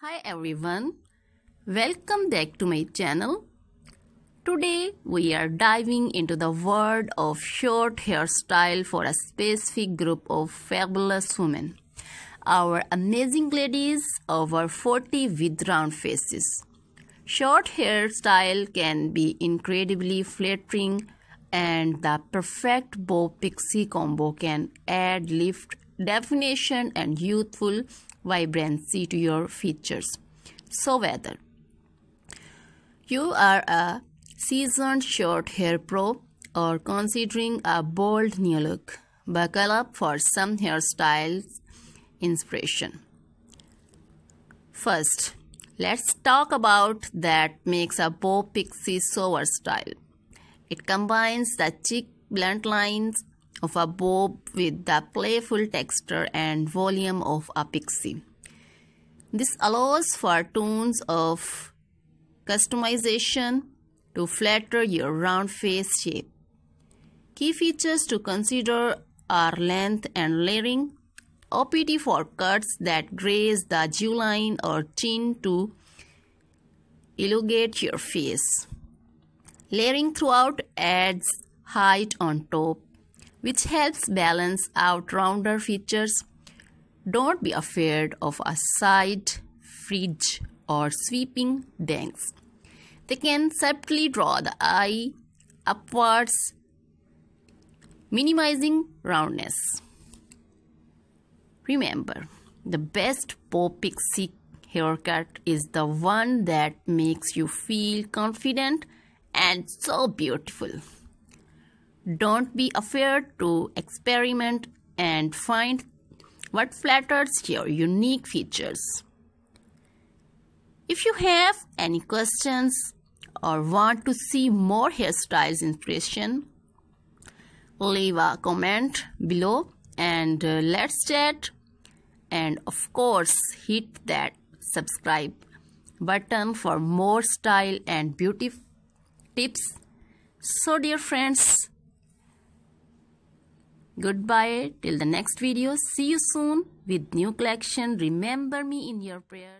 Hi everyone, welcome back to my channel. Today we are diving into the world of short hairstyle for a specific group of fabulous women. Our amazing ladies over 40 with round faces. Short hairstyle can be incredibly flattering and the perfect bob pixie combo can add lift, definition and youthful vibrancy to your features. So whether you are a seasoned short hair pro or considering a bold new look, buckle up for some hairstyles inspiration. First, let's talk about that makes a bob pixie so versatile. It combines the chic blunt lines of a bob with the playful texture and volume of a pixie. This allows for tones of customization to flatter your round face shape. Key features to consider are length and layering, OPT for cuts that graze the jawline or chin to elongate your face. Layering throughout adds height on top which helps balance out rounder features. Don't be afraid of a side fringe or sweeping bangs. They can subtly draw the eye upwards, minimizing roundness. Remember, the best bob pixie haircut is the one that makes you feel confident and so beautiful. Don't be afraid to experiment and find what flatters your unique features. If you have any questions or want to see more hairstyles inspiration, leave a comment below and uh, let's chat. And of course, hit that subscribe button for more style and beauty tips. So dear friends, Goodbye till the next video. See you soon with new collection. Remember me in your prayers.